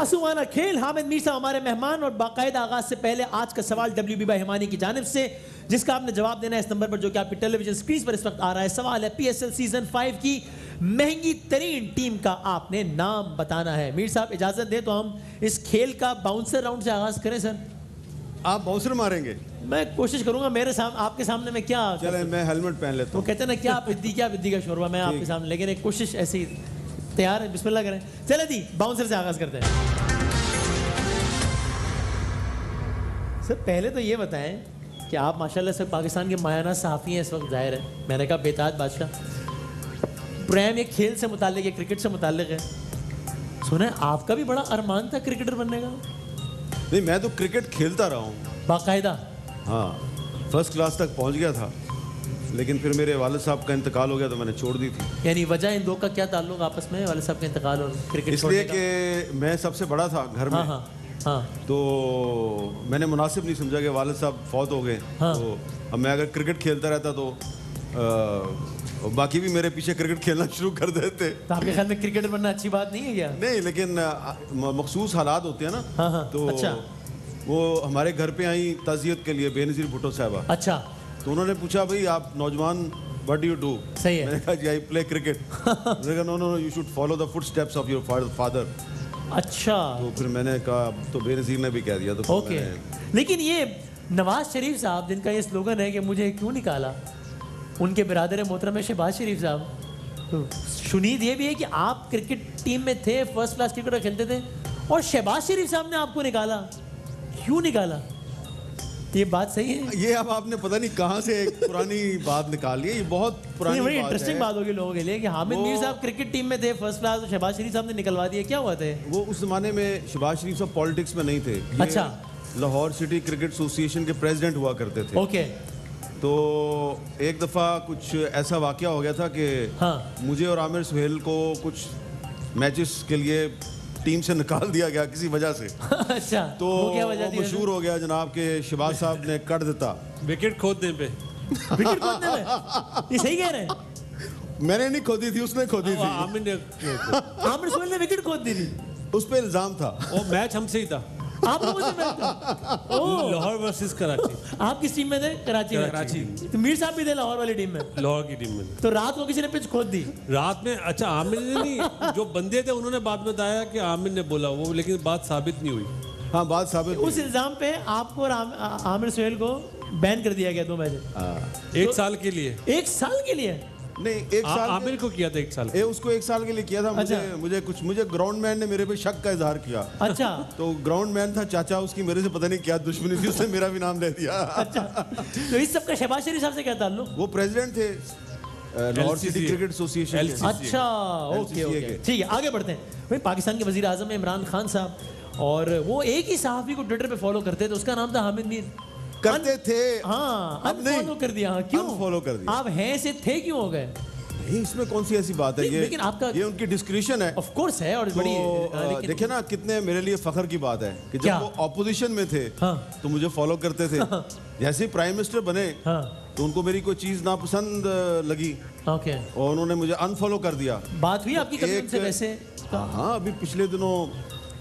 معصومانہ کھیل حامد میر صاحب ہمارے مہمان اور باقاعدہ آغاز سے پہلے آج کا سوال ڈبلیو بی بائی ہمانی کی جانب سے جس کا آپ نے جواب دینا ہے اس نمبر پر جو کہ آپ کی ٹیلی ویژن سکریز پر اس وقت آ رہا ہے۔ سوال ہے P S L season five کی مہنگی ترین ٹیم کا آپ نے نام بتانا ہے۔ میر صاحب اجازت دیں تو ہم اس کھیل کا باؤنسر راؤنڈ سے آغاز کریں سر۔ آپ باؤنسر ماریں گے؟ میں کوشش کروں گا میرے سامنے آپ کے سامنے میں کیا چلیں میں ہیلمٹ پہن لیتا وہ ہوں کہتے ہیں نا کیا بدی کیا بدی کا شوربہ میں آپ کے سامنے لیکن ایک کوشش ایسی تیار ہے بسم اللہ کریں۔ چلے جی باؤنسر سے آغاز کرتے ہیں۔ سر پہلے تو یہ بتائیں کہ آپ ماشاءاللہ سے پاکستان کے مایانہ صحافی ہیں اس وقت ظاہر ہے۔ میں نے کہا بیتاد بادشاہ۔ پریم ایک کھیل سے متعلق ہے کرکٹ سے متعلق ہے۔ سنا ہے آپ کا بھی بڑا ارمان تھا کرکٹر بننے کا۔ نہیں میں تو کرکٹ کھیلتا رہا ہوں۔ باقاعدہ۔ ہاں فرسٹ کلاس تک پہنچ گیا تھا۔ لیکن پھر میرے والد صاحب کا انتقال ہو گیا تو میں نے چھوڑ دی تھی۔ یعنی وجہ ان دو کا کیا تعلق آپس میں والد صاحب کا انتقال اور کرکٹ اس لیے کہ میں سب سے بڑا تھا گھر ہاں میں۔ ہاں ہاں تو میں نے مناسب نہیں سمجھا کہ والد صاحب فوت ہو گئے۔ ہاں۔ تو اب میں اگر کرکٹ کھیلتا رہتا تو باقی بھی میرے پیچھے کرکٹ کھیلنا شروع کر دیتے۔ تو آپ کے خیال میں کرکٹر بننا اچھی بات نہیں ہے کیا؟ نہیں لیکن مخصوص حالات ہوتے ہیں نا۔ ہاں ہاں۔ تو اچھا۔ وہ ہمارے گھر پہ آئیں تعزیت کے لیے بے نظیر بھٹو صاحبہ۔ اچھا۔ تو انہوں نے پوچھا بھائی آپ نوجوان وٹ یو ڈو صحیح میں ہے نے کہا جی I play cricket no no you should follow the footsteps of your father اچھا۔ تو پھر میں نے کہا تو بے نظیر نے بھی کہہ دیا تو اوکے۔ میں نے- لیکن یہ نواز شریف صاحب جن کا یہ سلوگن ہے کہ مجھے کیوں نکالا ان کے برادر محترم ہے شہباز شریف صاحب شنید یہ بھی ہے کہ آپ کرکٹ ٹیم میں تھے فرسٹ کلاس کرکٹر کھیلتے تھے اور شہباز شریف صاحب نے آپ کو نکالا۔ کیوں نکالا؟ یہ بات صحیح ہے؟ یہ اب آپ نے پتہ نہیں کہاں سے ایک پرانی بات نکال لی ہے یہ بہت پرانی بڑی بات انٹرسٹنگ ہے بات ہوگی لوگوں کے لیے کہ حامد میر صاحب کرکٹ ٹیم میں تھے فرسٹ کلاس شہباز شریف صاحب نے نکلوا دیا کیا ہوا تھا وہ اس زمانے میں شباز شریف صاحب پالیٹکس میں نہیں تھے۔ اچھا۔ لاہور سٹی کرکٹ ایسوسی ایشن کے پریزیڈنٹ ہوا کرتے تھے۔ اوکے تو ایک دفعہ کچھ ایسا واقعہ ہو گیا تھا کہ ہاں۔ مجھے اور عامر سہیل کو کچھ میچز کے لیے ٹیم سے نکال دیا گیا کسی وجہ سے۔ اچھا تو وہ کیا وجہ وہ تھی مشہور ہو گیا جناب کہ شباز صاحب نے کٹ دیتا۔ وکٹ کھودنے پہ۔ وکٹ کھودنے میں یہ صحیح کہہ رہے ہیں؟ میں نے نہیں کھودی تھی اس نے کھودی تھی۔ عامر سہیل نے وکٹ کھود دی تھی۔ اس پہ الزام تھا۔ وہ میچ ہم سے ہی تھا۔ آپ لاہور ورسز کراچی۔ آپ کس ٹیم میں تھے؟ کراچی میں۔ کراچی۔ تو میر صاحب بھی تھے لاہور والی ٹیم میں۔ لاہور کی ٹیم میں تو رات کو کسی نے پچ کھود دی؟ رات میں اچھا عامر نے نہیں جو بندے تھے انہوں نے بعد میں بتایا کہ عامر نے بولا وہ لیکن بات ثابت نہیں ہوئی۔ ہاں بات ثابت اس الزام پہ آپ کو اور عام- عامر سہیل کو بین کر دیا گیا دو میچ۔ ہاں۔ ایک سال کے لیے۔ ایک سال کے لیے؟ نہیں ایک سال عامر کو کیا تھا ایک سال اے اس کو ایک سال کے لیے کیا تھا مجھے مجھے کچھ مجھے گراؤنڈ مین نے میرے پہ شک کا اظہار کیا۔ اچھا۔ تو گراؤنڈ مین تھا چاچا اس کی میرے سے پتہ نہیں کیا دشمنی تھی اس نے میرا بھی نام لے دیا۔ اچھا۔ تو اس سب کا شہباز شریف صاحب سے کیا تعلق؟ وہ پریزیڈنٹ تھے۔ لاہور سٹی کرکٹ اچھا اوکے اوکے۔ کے۔ ٹھیک ہے آگے بڑھتے ہیں۔ پاکستان کے وزیر اعظم عمران خان صاحب اور وہ ایک ہی صحافی کو ٹویٹر پہ فالو کرتے تھے اس کا نام تھا حامد میر۔ کرتے تھے ہاں اب۔ فالو کر دیا کیوں Unfollow کر دیا۔ آپ ہیں سے تھے کیوں ہو گئے اس میں کون سی ایسی بات ہے یہ ان کی ڈسکریشن ہے آف کورس ہے اور بڑی دیکھیں نا کتنے میرے لیے فخر کی بات ہے کہ؟ جب وہ اپوزیشن میں تھے۔ تو مجھے فالو کرتے تھے جیسے پرائم منسٹر بنے تو ان کو میری کوئی چیز ناپسند لگی اور انہوں نے مجھے انفالو کر دیا بات ہوئی آپ کی کبھی ان سے ویسے ہاں ابھی پچھلے دنوں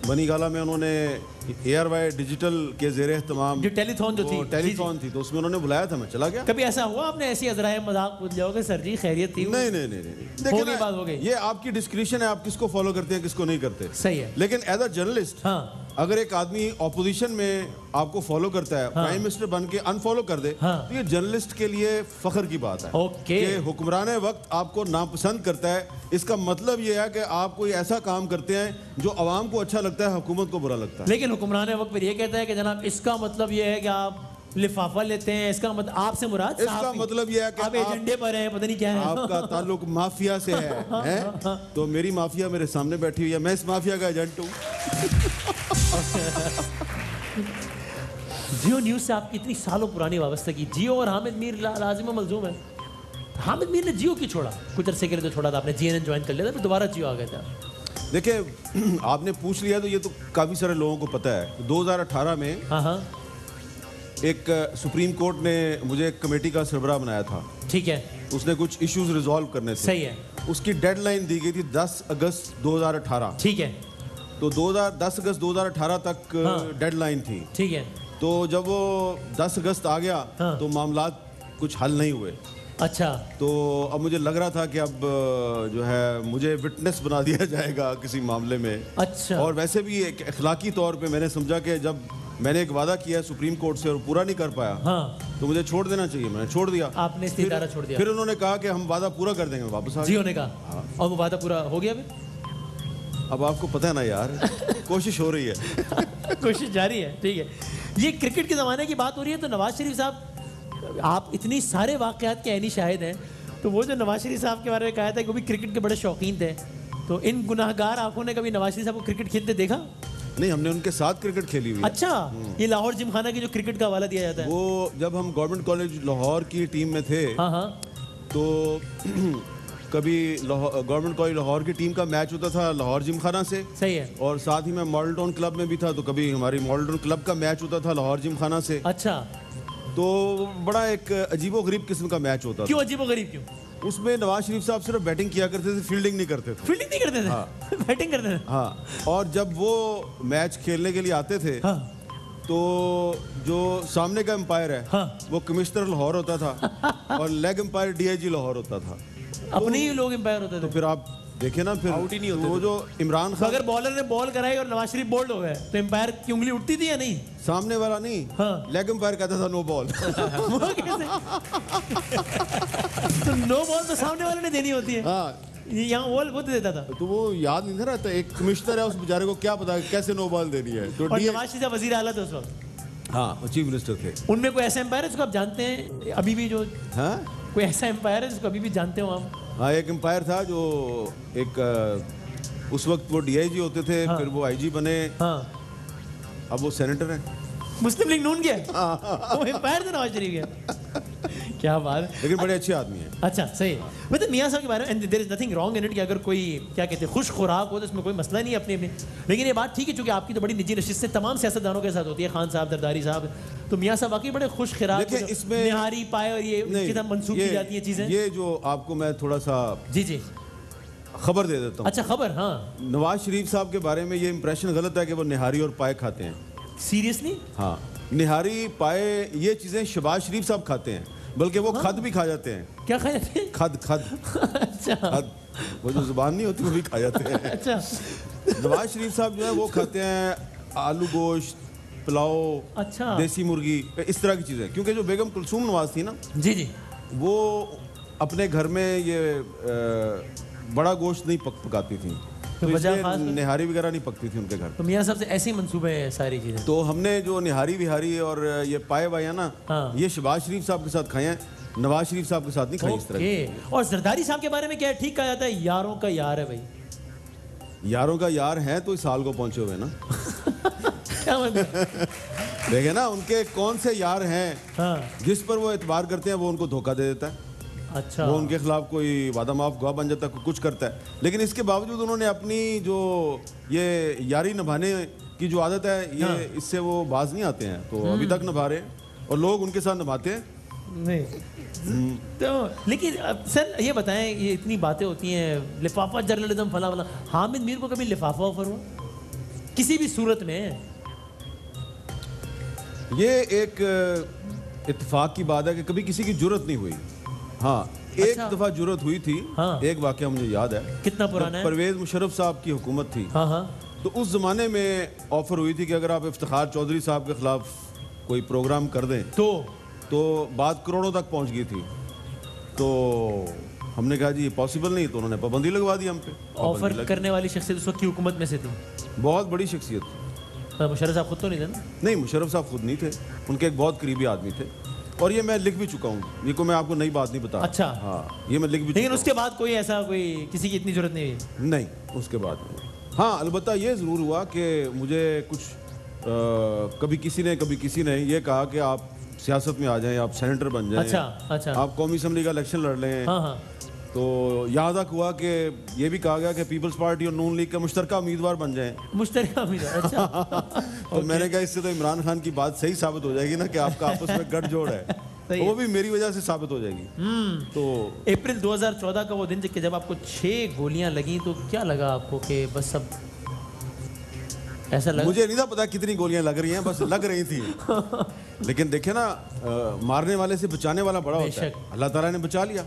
بنی گالا میں انہوں نے اے آر وائی ڈیجیٹل کے زیر اہتمام جو ٹیلی تھون جو تھی ٹیلی تھون تھی تو اس میں انہوں نے بلایا تھا میں چلا گیا؟ کبھی ایسا ہوا آپ نے ایسی ازرائے مذاق پوچھ جاؤ کہ سر جی خیریت تھی؟ نہیں نہیں نہیں دیکھیں گئی نا، بات ہو گئی۔ یہ آپ کی ڈسکریشن ہے آپ کس کو فالو کرتے ہیں کس کو نہیں کرتے؟ صحیح ہے۔ لیکن ایز اے جرنلسٹ ہاں۔ اگر ایک آدمی اپوزیشن میں آپ کو فالو کرتا ہے پرائم منسٹر بن کے انفالو کر دے ہاں۔ تو یہ جرنلسٹ کے لیے فخر کی بات ہے۔ کہ حکمران وقت آپ کو ناپسند کرتا ہے۔ اس کا مطلب یہ ہے کہ آپ کوئی ایسا کام کرتے ہیں جو عوام کو اچھا لگتا ہے حکومت کو برا لگتا ہے۔ لیکن حکمران وقت پھر یہ کہتا ہے کہ جناب اس کا مطلب یہ ہے کہ آپ لفافہ لیتے ہیں۔ اس کا مطلب آپ سے مراد اس کا۔ مطلب یہ ہے کہ آپ ایجنڈے پر ہیں پتہ نہیں کیا ہے۔ آپ کا تعلق مافیا سے ہے؟ تو میری مافیا میرے سامنے بیٹھی ہوئی ہے میں اس مافیا کا ایجنٹ ہوں۔ جیو نیوز سے آپ کی اتنی سالوں پرانی وابستگی جیو اور حامد میر لا- لازم و ملزوم ہے حامد میر نے جیو کی چھوڑا؟ کچھ عرصے کے لیے تو چھوڑا تھا آپ نے جی این این جوائن کر لیا تھا پھر دوبارہ جیو آ گیا تھا دیکھیں آپ نے پوچھ لیا تو یہ تو کافی سارے لوگوں کو پتہ ہے۔ دو ہزار اٹھارہ میں ہاں ہاں۔ ایک سپریم کورٹ نے مجھے ایک کمیٹی کا سربراہ بنایا تھا۔ ٹھیک ہے۔ اس نے کچھ ایشوز ریزالو کرنے تھے۔ صحیح ہے۔ اس کی ڈیڈ لائن دی گئی تھی دس اگست دو ہزار اٹھارہ۔ ٹھیک ہے۔ تو دو ہزار دس اگست دو ہزار اٹھارہ تک ہاں۔ ڈیڈ لائن تھی۔ ٹھیک ہے۔ تو جب وہ دس اگست آ گیا ہاں۔ تو معاملات کچھ حل نہیں ہوئے۔ اچھا۔ تو اب مجھے لگ رہا تھا کہ اب جو ہے مجھے وٹنس بنا دیا جائے گا کسی معاملے میں۔ اچھا۔ اور ویسے بھی ایک اخلاقی طور پہ میں نے سمجھا کہ جب میں نے ایک وعدہ کیا ہے سپریم کورٹ سے اور پورا نہیں کر پایا ہاں۔ تو مجھے چھوڑ دینا چاہیے۔ میں نے چھوڑ دیا۔ آپ نے چھوڑ دیا۔ پھر انہوں نے کہا کہ ہم وعدہ پورا کر دیں گے واپس جی انہوں نے کہا۔ ہاں۔ اور وہ وعدہ پورا ہو گیا پھر؟ اب آپ کو پتہ ہے نا یار کوشش ہو رہی ہے۔ کوشش جاری ہے ٹھیک ہے۔ یہ کرکٹ کے زمانے کی بات ہو رہی ہے تو نواز شریف صاحب آپ اتنی سارے واقعات کے عینی شاہد ہیں۔ تو وہ جو نواز شریف صاحب کے بارے میں کہا تھا کہ وہ بھی کرکٹ کے بڑے شوقین تھے۔ تو ان گناہ گار آنکھوں نے کبھی نواز شریف صاحب کو کرکٹ کھیلتے دیکھا؟ نہیں ہم نے ان کے ساتھ کرکٹ کھیلی ہوئی اچھا یہ لاہور جم خانہ کی جو کرکٹ کا حوالہ دیا جاتا ہے۔ وہ جب ہم گورنمنٹ کالج لاہور کی ٹیم میں تھے ہاں، ہاں۔ تو کبھی گورنمنٹ کالج لاہور کی ٹیم کا میچ ہوتا تھا لاہور جم خانہ سے صحیح ہے۔ اور ساتھ ہی میں ماڈل ٹاؤن کلب میں بھی تھا تو کبھی ہماری ماڈل ٹاؤن کلب کا میچ ہوتا تھا لاہور جم خانہ سے۔ اچھا۔ تو بڑا ایک عجیب و غریب قسم کا میچ ہوتا کیوں عجیب و غریب کیوں؟ اس میں نواز شریف صاحب صرف بیٹنگ کیا کرتے تھے فیلڈنگ نہیں کرتے تھے۔ فیلڈنگ نہیں کرتے تھے؟ ہاں۔ بیٹنگ کرتے تھے۔ ہاں۔ اور جب وہ میچ کھیلنے کے لیے آتے تھے ہاں۔ تو جو سامنے کا امپائر ہے ہاں۔ وہ کمشنر لاہور ہوتا تھا اور league umpire D I G Lahore ہوتا تھا۔ اپنی ہی لوگ امپائر ہوتے تھے۔ تو پھر آپ دیکھیں نا پھر آؤٹ ہی نہیں ہوتے وہ جو عمران خان اگر بالر نے بال کرائی اور نواز شریف بولڈ ہو گئے۔ تو امپائر کی انگلی اٹھتی تھی یا نہیں؟ سامنے والا نہیں۔ ہاں۔ لیگ امپائر کہتا تھا نو بال تو نو بال تو سامنے والے نے دینی ہوتی ہے۔ ہاں۔ یہاں وہ وہ دیتا تھا۔ تو وہ یاد نہیں تھا رہا تھا ایک کمشنر ہے اس بیچارے کو کیا پتا کیسے نو بال دینی ہے۔ اور نواز شریف وزیر اعلیٰ تھا اس وقت۔ ہاں چیف منسٹر تھے۔ ان میں کوئی ایسا امپائر ہے جس کو آپ جانتے ہیں؟ ابھی بھی جو ہاں؟ کوئی ایسا امپائر ہے جس کو ابھی بھی جانتے ہو ہم ہاں ایک امپائر تھا جو ایک اس وقت وہ ڈی آئی جی ہوتے تھے ہاں۔ پھر وہ آئی جی بنے۔ ہاں۔ اب وہ سینیٹر ہیں۔ مسلم لیگ نون گیا۔ امپائر تھے نواز شریف کے کیا بات۔ لیکن بڑے اچھے آدمی ہیں۔ اچھا صحیح۔ مطلب میاں صاحب کے بارے میں دیر از نتھنگ رانگ ان کہ اگر کوئی کیا کہتے ہیں خوش خوراک ہو تو اس میں کوئی مسئلہ نہیں اپنی اپنی۔ لیکن یہ بات ٹھیک ہے چونکہ آپ کی تو بڑی نجی نشستیں تمام سیاستدانوں کے ساتھ ہوتی ہے خان صاحب درداری صاحب۔ تو میاں صاحب واقعی بڑے خوش خوراک اس میں نہاری پائے اور یہ منسوخ کی جاتی ہیں چیزیں۔ یہ جو آپ کو میں تھوڑا سا جی جی۔ خبر دے دیتا ہوں۔ اچھا خبر ہاں۔ نواز شریف صاحب کے بارے میں یہ امپریشن غلط ہے کہ وہ نہاری اور پائے کھاتے ہیں۔ سیریسلی ہاں۔ نہاری پائے یہ چیزیں شباز شریف صاحب کھاتے ہیں۔ بلکہ وہ خد بھی کھا جاتے ہیں۔ کیا کھا جاتے ہیں؟ خد خد اچھا۔ وہ جو زبان نہیں ہوتی وہ بھی کھا جاتے ہیں۔ اچھا۔ نواز شریف صاحب جو ہے وہ کھاتے ہیں آلو گوشت پلاؤ اچھا۔ دیسی مرغی اس طرح کی چیزیں۔ کیونکہ جو بیگم کلثوم نواز تھی نا جی جی۔ وہ اپنے گھر میں یہ بڑا گوشت نہیں پکاتی تھیں۔ نہاری وغیرہ نہیں پکتی تھی ان کے گھر۔ تو میاں صاحب سے ایسی منصوبے ہیں ساری چیزیں۔ تو ہم نے جو نہاری وہاری اور یہ پائے وائیا نا ہاں۔ یہ شباز شریف صاحب کے ساتھ کھائے ہیں نواز شریف صاحب کے ساتھ نہیں کھائی اس طرح اور زرداری صاحب کے بارے میں کیا ٹھیک کہا جاتا ہے یاروں کا یار ہے بھائی۔ یاروں کا یار ہے تو اس سال کو پہنچے ہوئے نا۔ دیکھیں نا ان کے کون سے یار ہیں؟ ہاں۔ جس پر وہ اعتبار کرتے ہیں وہ ان کو دھوکہ دے دیتا ہے۔ اچھا۔ وہ ان کے خلاف کوئی وعدہ معاف گواہ بن جاتا ہے کچھ کرتا ہے۔ لیکن اس کے باوجود انہوں نے اپنی جو یہ یاری نبھانے کی جو عادت ہے یہ ہاں۔ اس سے وہ باز نہیں آتے ہیں۔ تو ابھی تک نبھا رہے ہیں اور لوگ ان کے ساتھ نبھاتے ہیں۔ نہیں۔ تو لیکن سر یہ بتائیں یہ اتنی باتیں ہوتی ہیں لفافہ جرنلزم فلاں فلا حامد میر کو کبھی لفافہ آفر ہوا؟ کسی بھی صورت میں۔ یہ ایک اتفاق کی بات ہے کہ کبھی کسی کی جرت نہیں ہوئی۔ ہاں اچھا۔ ایک دفعہ جرت ہوئی تھی۔ ہاں۔ ایک واقعہ مجھے یاد ہے۔ کتنا پرانا ہے؟ پرویز مشرف صاحب کی حکومت تھی۔ ہاں، ہاں۔ تو اس زمانے میں آفر ہوئی تھی کہ اگر آپ افتخار چودھری صاحب کے خلاف کوئی پروگرام کر دیں۔ تو؟ تو بات کروڑوں تک پہنچ گئی تھی۔ تو ہم نے کہا جی یہ پاسبل نہیں تو انہوں نے پابندی لگوا دی ہم پہ۔ آفر کرنے والی شخصیت اس وقت کی حکومت میں سے تھی۔ بہت بڑی شخصیت مشرف صاحب خود تو نہیں تھے نہیں مشرف صاحب خود نہیں تھے۔ ان کے ایک بہت قریبی آدمی تھے۔ اور یہ میں لکھ بھی چکا ہوں۔ یہ کو میں آپ کو نئی بات نہیں بتا اچھا۔ ہاں یہ میں لکھ بھی لیکن اس کے بعد کوئی ایسا کوئی کسی کی اتنی ضرورت نہیں ہوئی؟ نہیں اس کے بعد ہاں البتہ یہ ضرور ہوا کہ مجھے کچھ کبھی کسی نے کبھی کسی نے یہ کہا کہ آپ سیاست میں آ جائیں آپ سینیٹر بن جائیں۔ اچھا، اچھا۔ آپ قومی اسمبلی کا الیکشن لڑ لیں۔ ہاں، ہاں۔ تو یہاں تک ہوا کہ یہ بھی کہا گیا کہ پیپلز پارٹی اور نون لیگ کے مشترکہ امیدوار بن جائیں۔ مشترکہ امیدوار اچھا۔ تو میں نے کہا اس سے تو عمران خان کی بات صحیح ثابت ہو جائے گی نا کہ آپ کا آپس میں گٹھ جوڑ ہے۔ وہ بھی میری وجہ سے ثابت ہو جائے گی۔ تو اپریل دو ہزار چودہ کا وہ دن جب جب آپ کو چھ گولیاں لگیں تو کیا لگا آپ کو کہ بس اب ایسا لگا؟ مجھے نہیں تھا پتا کتنی گولیاں لگ رہی ہیں بس لگ رہی تھی لیکن دیکھیں نا مارنے والے سے بچانے والا بڑا ہوتا ہے۔ اللہ تعالیٰ نے بچا لیا۔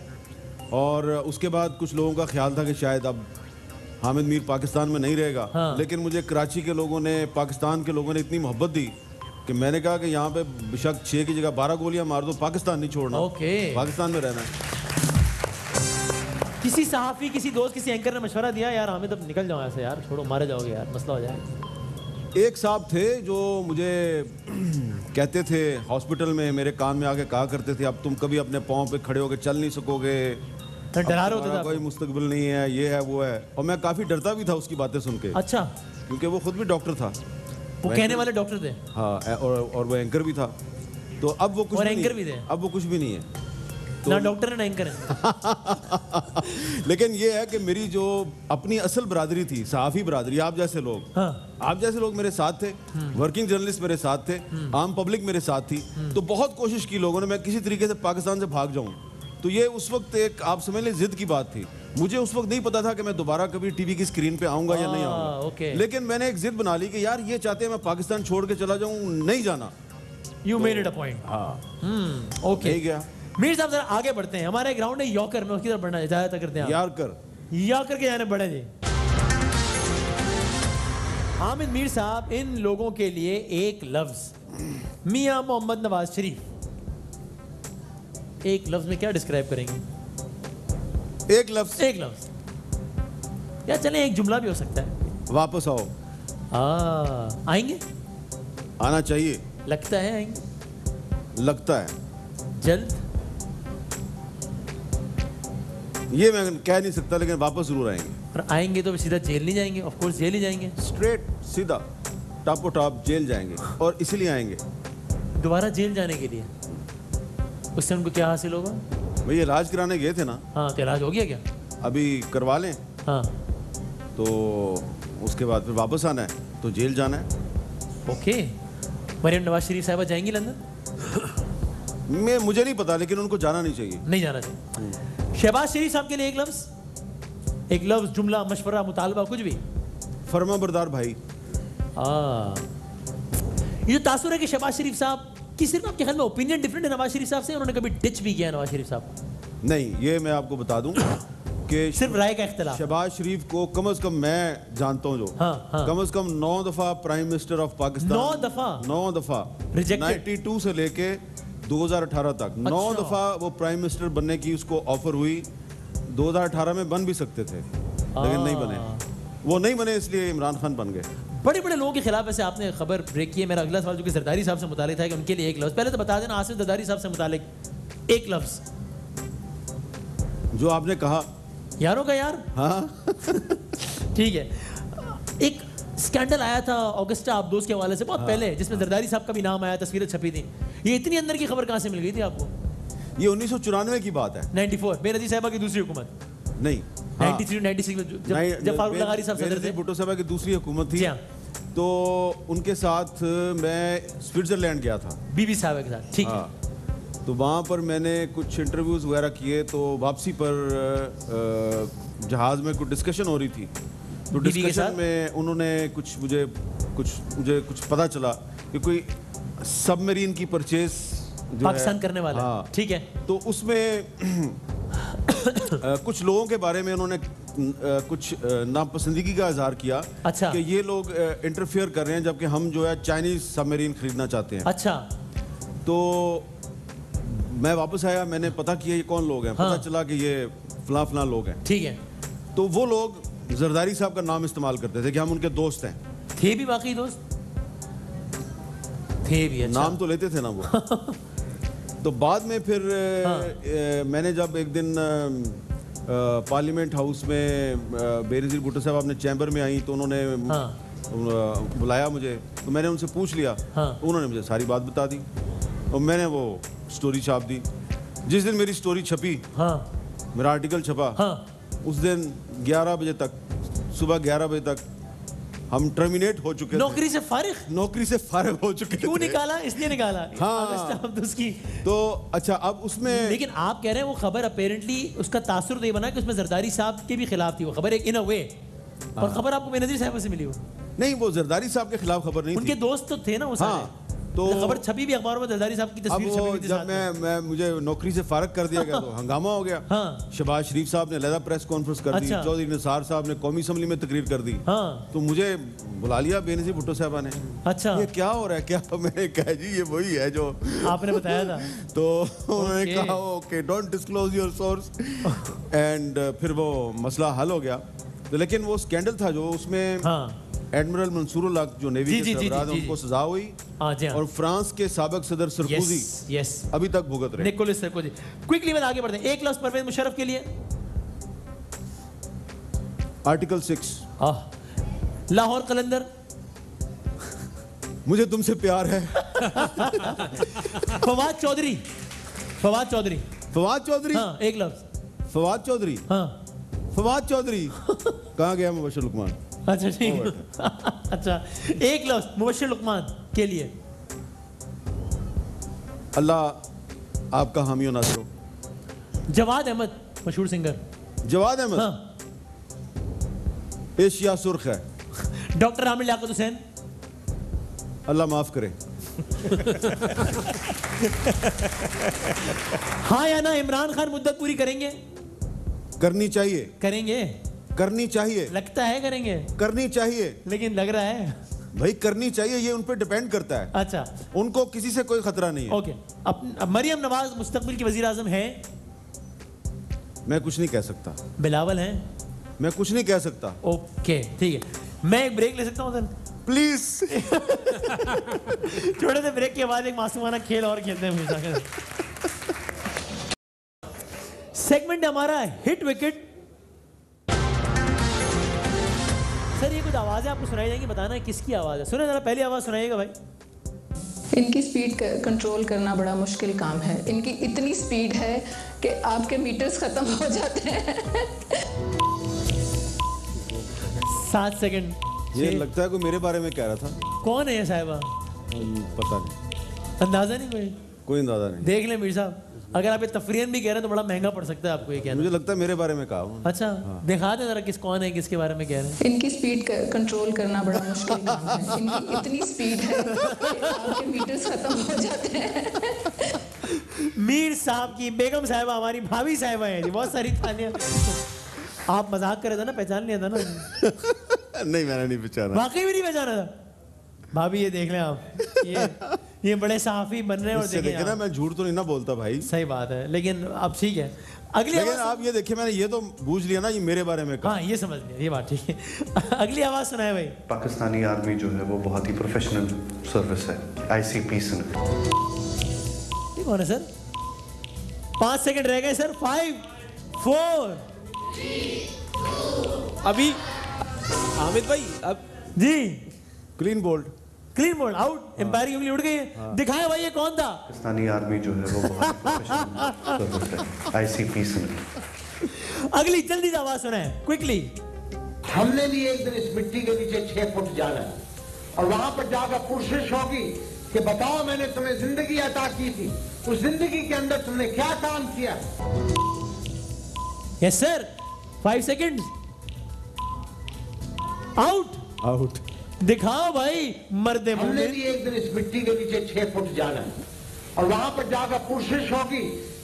اور اس کے بعد کچھ لوگوں کا خیال تھا کہ شاید اب حامد میر پاکستان میں نہیں رہے گا۔ ہاں۔ لیکن مجھے کراچی کے لوگوں نے پاکستان کے لوگوں نے اتنی محبت دی کہ میں نے کہا کہ یہاں پہ بشک چھ کی جگہ بارہ گولیاں مار دو پاکستان نہیں چھوڑنا۔ پاکستان میں رہنا۔ ہے کسی صحافی کسی دوست کسی اینکر نے مشورہ دیا یار حامد اب نکل جاؤ ایسے یار چھوڑو مارے جاؤ گے یار مسئلہ ہو جائے۔ گا ایک صاحب تھے جو مجھے کہتے تھے ہاسپٹل میں میرے کان میں آ کے کہا کرتے تھے اب تم کبھی اپنے پاؤں پہ کھڑے ہو کے چل نہیں سکو گے۔ کوئی مستقبل نہیں ہے یہ ہے وہ ہے۔ اور میں کافی ڈرتا بھی تھا اس کی باتیں سن کے۔ اچھا۔ کیونکہ وہ خود بھی ڈاکٹر تھا۔ وہ کہنے والے ڈاکٹر تھے؟ ہاں اور وہ اینکر بھی تھا۔ تو اب وہ کچھ بھی نہیں ہے۔ نہ ڈاکٹر نہ اینکر لیکن یہ ہے کہ میری جو اپنی اصل برادری تھی صحافی برادری آپ جیسے لوگ ہاں۔ آپ جیسے لوگ میرے ساتھ تھے ورکنگ جرنلسٹ میرے ساتھ تھے عام پبلک میرے ساتھ تھی تو بہت کوشش کی لوگوں نے میں کسی طریقے سے پاکستان سے بھاگ جاؤں۔ تو یہ اس وقت ایک آپ سمجھ لیں ضد کی بات تھی۔ مجھے اس وقت نہیں پتا تھا کہ میں دوبارہ کبھی ٹی وی کی اسکرین پہ آؤں گا یا نہیں آؤں۔ گا۔ لیکن میں نے ایک ضد بنا لی کہ یار یہ چاہتے ہیں میں پاکستان چھوڑ کے چلا جاؤں نہیں جانا۔ You made it a point ہاں۔ اوکے گیا۔ میر صاحب ذرا آگے بڑھتے ہیں۔ ہمارا ایک گراؤنڈ ہے یوکر میں اس کی طرف بڑھنا اجازت کرتے ہیں آپ۔ یار کر یوکر کے جانے بڑھے جی۔ حامد میر صاحب ان لوگوں کے لیے ایک لفظ۔ میاں محمد نواز شریف۔ ایک لفظ میں کیا ڈسکرائب کریں گے؟ ایک لفظ۔ ایک لفظ۔ یا چلیں ایک جملہ بھی ہو سکتا ہے۔ واپس آؤ۔ آئیں گے؟ آنا چاہیے۔ لگتا ہے آئیں گے؟ لگتا ہے۔ جلد۔ یہ میں کہہ نہیں سکتا لیکن واپس ضرور آئیں گے۔ اور آئیں گے تو سیدھا جیل نہیں جائیں گے آف کورس جیل ہی جائیں گے۔ اسٹریٹ سیدھا ٹاپ و ٹاپ جیل جائیں گے اور اسی لیے آئیں گے۔ دوبارہ جیل جانے کے لیے۔ اس سے ان کو کیا حاصل ہوگا؟ بھئی علاج کرانے گئے تھے نا؟ ہاں تو علاج ہو گیا کیا؟ ابھی کروا لیں۔ ہاں۔ تو اس کے بعد پھر واپس آنا ہے تو جیل جانا ہے۔ اوکے مریم نواز شریف صاحبہ جائیں گی لندن؟ میں مجھے نہیں پتا لیکن ان کو جانا نہیں چاہیے۔ نہیں جانا چاہیے۔ شہباز شریف صاحب کے لیے ایک لفظ؟ ایک لفظ جملہ مشورہ مطالبہ کچھ بھی؟ فرما بردار بھائی۔ آ۔ یہ جو تاثر ہے کہ شہباز شریف صاحب کی صرف آپ کے خیال میں اوپینین ڈفرینٹ ہے نواز شریف صاحب سے؟ انہوں نے کبھی ڈچ بھی کیا ہے نواز شریف صاحب؟ نہیں یہ میں آپ کو بتا دوں کہ صرف رائے کا اختلاف۔ شہباز شریف کو کم از کم میں جانتا ہوں جو۔ ہاں، ہاں۔ کم از کم نو دفعہ پرائم منسٹر آف پاکستان نو دفعہ؟ نو دفعہ؟ نائنٹی ٹو سے لے کے دو ہزار اٹھارہ تک۔ نو اچھا۔ دفعہ وہ پرائم منسٹر بننے کی اس کو آفر ہوئی۔ دو ہزار اٹھارہ میں بن بھی سکتے تھے لیکن نہیں بنے۔ وہ نہیں بنے اس لیے عمران خان بن گئے۔ بڑے بڑے لوگوں کے خلاف ایسے آپ نے خبر بریک کی ہے۔ میرا اگلا سوال جو کہ زرداری صاحب سے متعلق تھا کہ ان کے لیے ایک لفظ۔ پہلے تو بتا دینا آصف زرداری صاحب سے متعلق ایک لفظ۔ جو آپ نے کہا۔ یاروں کا یار؟ ہاں۔ ٹھیک ہے۔ ایک سکینڈل آیا تھا اگسٹا آپ دوست کے حوالے سے بہت پہلے جس میں زرداری صاحب کا بھی نام آیا تصویریں چھپی تھی یہ اتنی اندر کی خبر کہاں سے مل گئی تھی آپ کو؟ یہ انیس سو چورانوے کی بات ہے۔ نائنٹی فور بے نظیر صاحبہ کی دوسری حکومت۔ نہیں ہاں۔ نائنٹی تھری نائنٹی سکس نہیں، جب فاروق لغاری صاحب صدر تھے۔ بھٹو صاحبہ کی دوسری حکومت تھی۔ جی ہاں۔ تو ان کے ساتھ میں سوئٹزرلینڈ گیا تھا۔ بی بی صاحبہ کے ساتھ ٹھیک ہے۔ ہاں۔ تو وہاں پر میں نے کچھ انٹرویوز وغیرہ کیے تو واپسی پر جہاز میں کچھ ڈسکشن ہو رہی تھی۔ تو؟ ڈسکشن میں انہوں نے کچھ مجھے کچھ مجھے کچھ پتہ چلا کہ کوئی سب میرین کی پرچیز پاکستان کرنے والا ہاں۔ ٹھیک ہے۔ تو اس میں کچھ لوگوں کے بارے میں انہوں نے کچھ ناپسندگی کا اظہار کیا اچھا۔ کہ یہ لوگ انٹرفیئر کر رہے ہیں جبکہ ہم جو ہے چائنیز سب میرین خریدنا چاہتے ہیں۔ اچھا۔ تو میں واپس آیا میں نے پتہ کیا یہ کون لوگ ہیں۔ ہاں۔ پتہ چلا کہ یہ فلاں فلاں لوگ ہیں۔ ٹھیک ہے۔ تو وہ لوگ زرداری صاحب کا نام استعمال کرتے تھے کہ ہم ان کے دوست ہیں۔ تھے بھی واقعی دوست؟ تھے بھی اچھا۔ نام تو لیتے تھے نا وہ۔ تو بعد میں پھر ہاں۔ میں نے جب ایک دن پارلیمنٹ ہاؤس میں نظیر بھٹو صاحب اپنے چیمبر میں آئیں تو انہوں نے ہاں۔ بلایا مجھے۔ تو میں نے ان سے پوچھ لیا۔ ہاں۔ انہوں نے مجھے ساری بات بتا دی۔ اور میں نے وہ سٹوری چھاپ دی۔ جس دن میری سٹوری چھپی میرا آرٹیکل چھپا۔ اس دن گیارہ بجے تک صبح گیارہ بجے تک ہم ٹرمینیٹ ہو چکے تھے۔ نوکری سے فارغ؟ نوکری سے فارغ ہو چکے تھے۔ کیوں نکالا؟ اس لیے نکالا۔ ہاں۔ تو اچھا اب اس میں لیکن آپ کہہ رہے ہیں وہ خبر اپیرنٹلی اس کا تاثر تو یہ بنا کہ اس میں زرداری صاحب کے بھی خلاف تھی وہ خبر ایک ان اوے وے اور خبر آپ کو بے نظیر صاحب سے ملی ہو۔ نہیں وہ زرداری صاحب کے خلاف خبر نہیں تھی ان کے دوست تو تھے نا وہ ہاں۔ سارے۔ تو خبر چھپی بھی اخباروں میں دلداری صاحب کی تصویر چھپی ہوئی تھی جب میں۔ میں مجھے نوکری سے فارغ کر دیا گیا تو ہنگامہ ہو گیا۔ ہاں۔ شہباز شریف صاحب نے علیحدہ پریس کانفرنس کر دی۔ اچھا۔ چودھری نثار صاحب نے قومی اسمبلی میں تقریر کر دی۔ ہاں۔ تو مجھے بلا لیا بے نظیر بھٹو صاحبہ نے۔ اچھا۔ یہ کیا ہو رہا ہے؟ کیا میں نے کہا جی یہ وہی ہے جو آپ نے بتایا تھا۔ تو انہوں نے کہا okay don't disclose your source and پھر وہ مسئلہ حل ہو گیا۔ لیکن وہ سکینڈل تھا جو اس میں ہاں۔ ایڈمرل منصور الحق جو نیوی جی، کے جی، جی، سربراہ ان کو سزا ہوئی ہاں، ہاں۔ اور فرانس کے سابق صدر سرکوزی ابھی تک بھگت رہے۔ Nicolas Sarkozy. کوئکلی میں آگے بڑھتے ہیں۔ ایک لفظ پرویز مشرف کے لیے۔ آرٹیکل سکس لاہور کلندر مجھے تم سے پیار ہے۔ فواد چودری فواد چودری فواد چودری ہاں، ایک لفظ۔ فواد چودری فواد چودری کہاں گیا مباشر لکمان اچھا ٹھیک۔ اچھا ایک لفظ مبشر لقمان کے لیے۔ اللہ آپ کا حامی و ناصر ہو۔ جواد احمد مشہور سنگر۔ جواد احمد؟ ہاں۔ ایشیا سرخ ہے؟ ڈاکٹر حامد لیاقت حسین۔ اللہ معاف کرے۔ ہاں یا نا عمران خان مدت پوری کریں گے؟ کرنی چاہیے۔ کریں گے۔ کرنی چاہیے۔ لگتا ہے کریں گے؟ کرنی چاہیے۔ لیکن لگ رہا ہے۔ بھائی کرنی چاہیے یہ ان پہ ڈیپینڈ کرتا ہے۔ اچھا۔ ان کو کسی سے کوئی خطرہ نہیں ہے۔ اوکے۔ مریم نواز مستقبل کی وزیر اعظم میں کچھ نہیں کہہ سکتا۔ بلاول ہیں؟ میں کچھ نہیں کہہ سکتا۔ اوکے ٹھیک ہے۔ میں ایک بریک لے سکتا ہوں سر؟ پلیز۔ چھوٹے سے بریک کے بعد ایک معصومانہ کھیل اور کھیلتے ہیں سیگمنٹ ہمارا ہٹ وکٹ۔ سر یہ کچھ آوازیں آپ کو سنائی جائیں گی بتانا ہے کس کی آواز ہے۔ سنیں ذرا پہلی آواز سنائیے گا بھائی۔ ان کی سپیڈ کنٹرول کرنا بڑا مشکل کام ہے۔ ان کی اتنی سپیڈ ہے کہ آپ کے میٹرز ختم ہو جاتے ہیں۔ سات سیکنڈ یہ لگتا ہے کوئی میرے بارے میں کہہ رہا تھا۔ کون ہے یہ صاحبہ؟ پتہ نہیں۔ اندازہ نہیں کوئی۔ کوئی اندازہ نہیں۔ دیکھ لیں میر صاحب۔ اگر آپ تفرین بھی کہہ رہے ہیں تو بڑا مہنگا پڑ سکتا ہے آپ کو یہ کہنا۔ مجھے لگتا ہے میرے بارے میں کہا اچھا ہاں۔ دکھا دیں ذرا کس کون ہے کس کے بارے میں کہہ رہے ہیں۔ ان کی سپیڈ کنٹرول کرنا بڑا مشکل ہے۔ اتنی سپیڈ ہے میٹرز ختم ہو جاتے ہیں۔ میر صاحب کی بیگم صاحبہ ہماری بھاوی صاحبہ ہیں جی، بہت ساری تھانیاں۔ آپ مذاق کر رہے تھے نا پہچان لیا تھا نا۔ نہیں میں نے نہیں پہچانا۔ واقعی بھی نہیں پہچانا تھا۔ بھابھی یہ دیکھ لیں آپ۔ یہ بڑے صحافی بن رہے اور میں جھوٹ تو نہیں نہ بولتا بھائی۔ صحیح بات ہے لیکن اب ٹھیک ہے۔ اگلی آپ یہ دیکھیں میں نے یہ تو بوجھ لیا نا یہ میرے بارے میں۔ ہاں یہ سمجھ لیا یہ بات ٹھیک ہے۔ اگلی آواز سنائے بھائی۔ پاکستانی آرمی جو ہے وہ بہت ہی پروفیشنل سروس ہے آئی سی پی سن کون ہے سر۔ پانچ سیکنڈ رہ گئے سر۔ فائیو فور ابھی حامد بھائی اب جی۔ Clean bowled clean bowled out umpire کی انگلی اڑ گئی ہے دکھائے بھائی یہ کون تھا پاکستانی آرمی جو ہے وہ بہت آئی سی پی سن اگلی جلدی سے آواز سنیں کوئکلی ہم نے بھی ایک دن اس مٹی کے نیچے چھ فٹ جانا ہے اور وہاں پر جا کر کوشش ہوگی کہ بتاؤ میں نے تمہیں زندگی عطا کی تھی اس زندگی کے اندر تم نے کیا کام کیا yes sir five second out out دکھاؤ بھائی مرد ہم نے بھی ایک دن اس مٹی کے نیچے چھ فٹ جانا ہے۔ اور وہاں پر جا کر کوشش ہوگی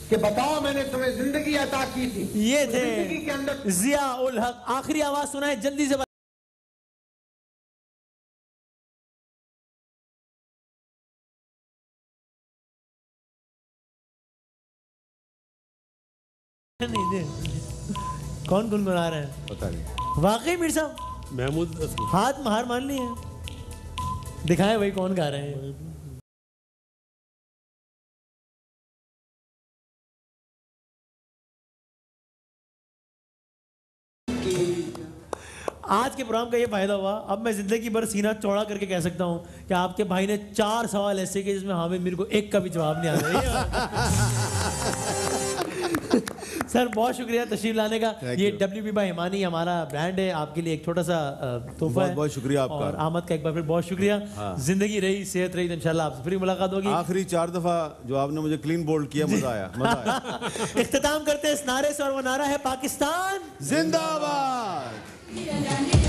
کہ بتاؤ میں نے تمہیں زندگی عطا کی تھی۔ یہ تھے زندگی ضیاء الحق۔ آخری آواز سنائے جلدی سے کون گنگنا بنا رہے ہیں واقعی میر صاحب محمود ہاتھ مہار مان لی ہے دکھائے بھائی کون گا رہے ہیں آج کے پروگرام کا یہ فائدہ ہوا۔ اب میں زندگی بھر سینہ چوڑا کر کے کہہ سکتا ہوں کہ آپ کے بھائی نے چار سوال ایسے کہ جس میں ہاں حامد میر کو ایک کا بھی جواب نہیں آ رہا۔ سر بہت شکریہ تشریف لانے کا۔ یہ ڈبلیو بی بائی ہمانی ہمارا برانڈ ہے آپ کے لیے ایک چھوٹا سا تحفہ ہے۔ بہت شکریہ آپ کا۔ آمد کا ایک بار پھر بہت شکریہ۔ ہاں۔ زندگی رہی صحت رہی تو انشاءاللہ آپ سے پھر ملاقات ہوگی۔ آخری چار دفعہ جو آپ نے مجھے کلین بولڈ کیا جی۔ مزہ آیا اختتام کرتے ہیں اس نعرے سے اور وہ نعرہ ہے پاکستان۔ زندہ باد